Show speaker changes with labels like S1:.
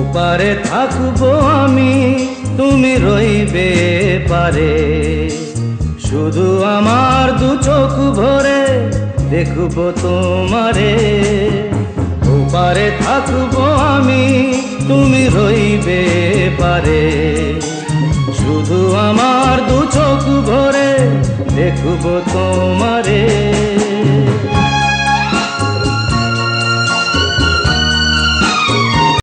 S1: ওপারে থাকব আমি, তুমি রইবে পারে। শুধু আমার দু চোখ ভরে দেখব তোমারে। ওপারে থাকব আমি, তুমি রইবে পারে। শুধু আমার দু চোখ ভরে দেখব তোমারে।